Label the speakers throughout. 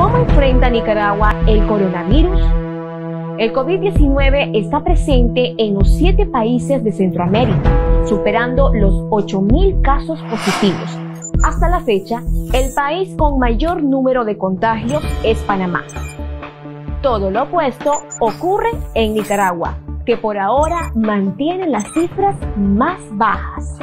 Speaker 1: ¿Cómo enfrenta Nicaragua el coronavirus? El COVID-19 está presente en los siete países de Centroamérica, superando los 8.000 casos positivos. Hasta la fecha, el país con mayor número de contagios es Panamá. Todo lo opuesto ocurre en Nicaragua, que por ahora mantiene las cifras más bajas.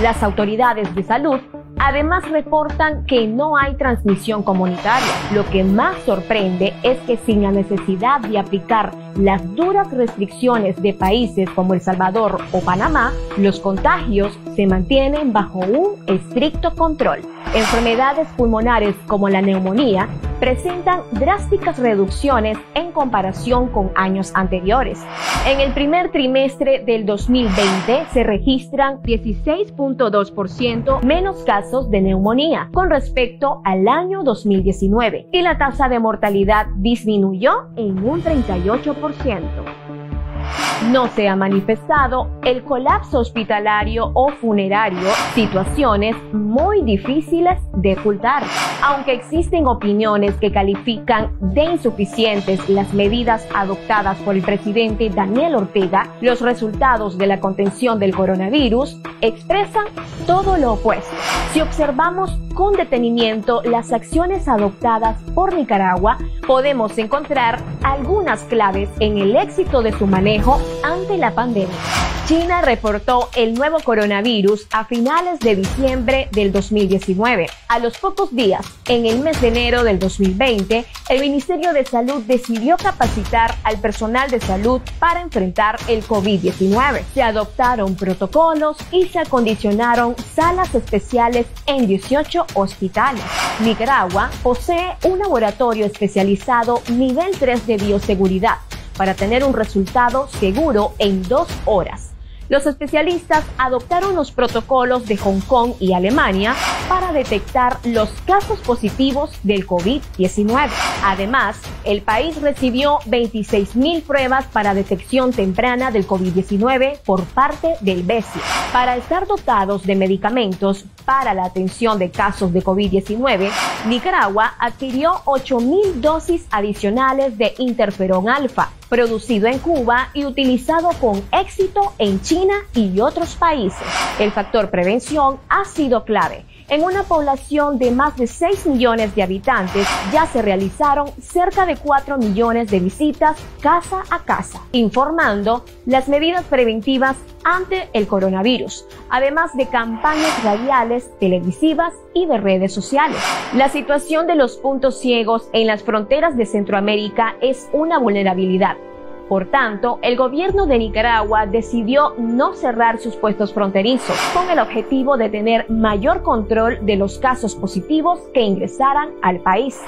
Speaker 1: Las autoridades de salud Además reportan que no hay transmisión comunitaria. Lo que más sorprende es que sin la necesidad de aplicar las duras restricciones de países como El Salvador o Panamá, los contagios se mantienen bajo un estricto control. Enfermedades pulmonares como la neumonía presentan drásticas reducciones en comparación con años anteriores. En el primer trimestre del 2020 se registran 16.2% menos casos de neumonía con respecto al año 2019 y la tasa de mortalidad disminuyó en un 38% no se ha manifestado el colapso hospitalario o funerario, situaciones muy difíciles de ocultar. Aunque existen opiniones que califican de insuficientes las medidas adoptadas por el presidente Daniel Ortega, los resultados de la contención del coronavirus expresan todo lo opuesto. Si observamos con detenimiento las acciones adoptadas por Nicaragua, podemos encontrar algunas claves en el éxito de su manejo ante la pandemia. China reportó el nuevo coronavirus a finales de diciembre del 2019. A los pocos días, en el mes de enero del 2020, el Ministerio de Salud decidió capacitar al personal de salud para enfrentar el COVID-19. Se adoptaron protocolos y se acondicionaron salas especiales en 18 hospitales. Nicaragua posee un laboratorio especializado nivel 3 de bioseguridad para tener un resultado seguro en dos horas. Los especialistas adoptaron los protocolos de Hong Kong y Alemania para detectar los casos positivos del COVID-19. Además, el país recibió 26.000 pruebas para detección temprana del COVID-19 por parte del BESI. Para estar dotados de medicamentos para la atención de casos de COVID-19, Nicaragua adquirió 8.000 dosis adicionales de interferón alfa, producido en Cuba y utilizado con éxito en China y otros países. El factor prevención ha sido clave. En una población de más de 6 millones de habitantes ya se realizaron cerca de 4 millones de visitas casa a casa, informando las medidas preventivas ante el coronavirus, además de campañas radiales, televisivas y de redes sociales. La situación de los puntos ciegos en las fronteras de Centroamérica es una vulnerabilidad por tanto, el gobierno de Nicaragua decidió no cerrar sus puestos fronterizos con el objetivo de tener mayor control de los casos positivos que ingresaran al país.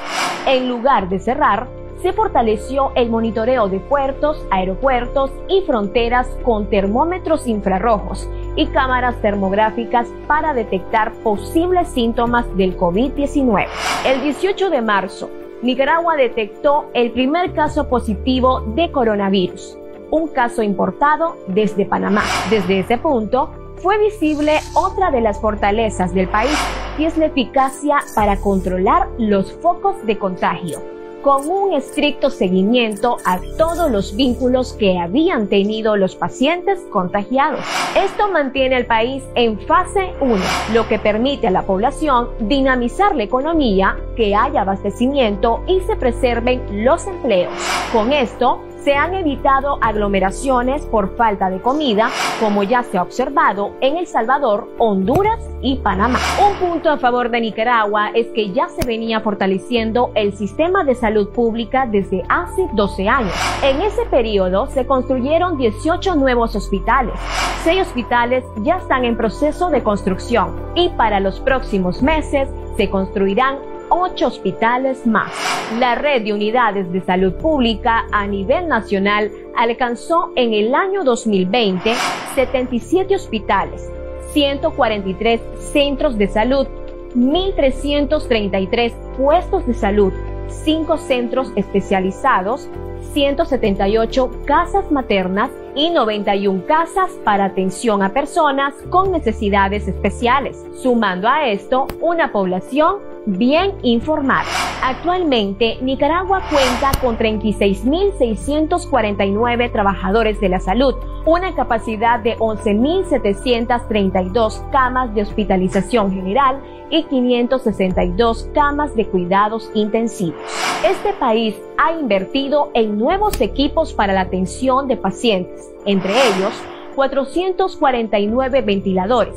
Speaker 1: En lugar de cerrar, se fortaleció el monitoreo de puertos, aeropuertos y fronteras con termómetros infrarrojos y cámaras termográficas para detectar posibles síntomas del COVID-19. El 18 de marzo, Nicaragua detectó el primer caso positivo de coronavirus, un caso importado desde Panamá. Desde ese punto, fue visible otra de las fortalezas del país, y es la eficacia para controlar los focos de contagio con un estricto seguimiento a todos los vínculos que habían tenido los pacientes contagiados. Esto mantiene al país en fase 1, lo que permite a la población dinamizar la economía, que haya abastecimiento y se preserven los empleos. Con esto, se han evitado aglomeraciones por falta de comida, como ya se ha observado en El Salvador, Honduras y Panamá. Un punto a favor de Nicaragua es que ya se venía fortaleciendo el sistema de salud pública desde hace 12 años. En ese periodo se construyeron 18 nuevos hospitales. Seis hospitales ya están en proceso de construcción y para los próximos meses se construirán ocho hospitales más. La red de unidades de salud pública a nivel nacional alcanzó en el año 2020 77 hospitales, 143 centros de salud, 1.333 puestos de salud, 5 centros especializados, 178 casas maternas y 91 casas para atención a personas con necesidades especiales, sumando a esto una población bien informada. Actualmente, Nicaragua cuenta con 36.649 trabajadores de la salud, una capacidad de 11.732 camas de hospitalización general y 562 camas de cuidados intensivos. Este país ha invertido en nuevos equipos para la atención de pacientes, entre ellos 449 ventiladores,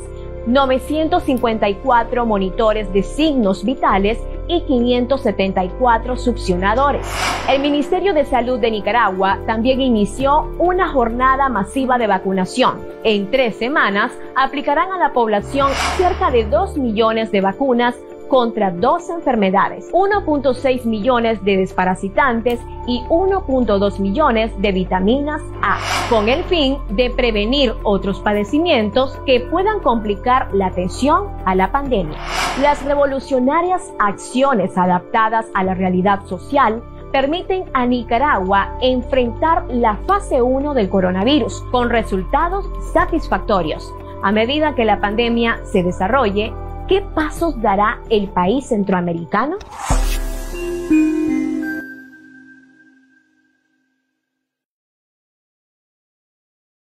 Speaker 1: 954 monitores de signos vitales y 574 succionadores. El Ministerio de Salud de Nicaragua también inició una jornada masiva de vacunación. En tres semanas aplicarán a la población cerca de 2 millones de vacunas contra dos enfermedades, 1.6 millones de desparasitantes y 1.2 millones de vitaminas A, con el fin de prevenir otros padecimientos que puedan complicar la atención a la pandemia. Las revolucionarias acciones adaptadas a la realidad social permiten a Nicaragua enfrentar la fase 1 del coronavirus con resultados satisfactorios. A medida que la pandemia se desarrolle, ¿Qué pasos dará el país centroamericano?